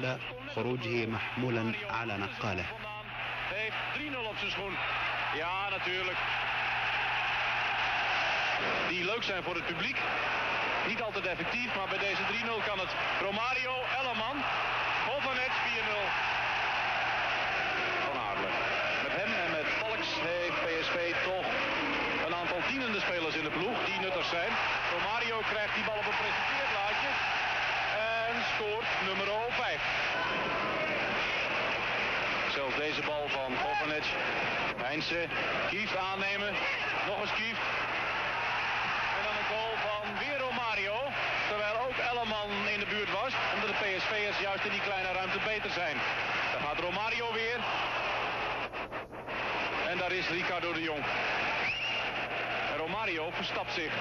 قبل خروجه محمولا على نقاله Heeft 3-0 op zijn schoen. Ja, natuurlijk. Die leuk zijn voor het publiek. Niet altijd effectief, maar bij deze 3-0 kan het. Romario, Ellerman, Hovanet 4-0. Van Aarle. Met hem en met Valks heeft PSV toch een aantal dienende spelers in de ploeg die nuttig zijn. Romario krijgt die bal op een presenteerblaadje en scoort nummer 5. Deze bal van Hovanet. Heinze, Kieft aannemen. Nog eens Kieft. En dan een goal van weer Romario. Terwijl ook Ellerman in de buurt was. Omdat de PSV'ers juist in die kleine ruimte beter zijn. Dan gaat Romario weer. En daar is Ricardo de Jong. Romario verstapt zich.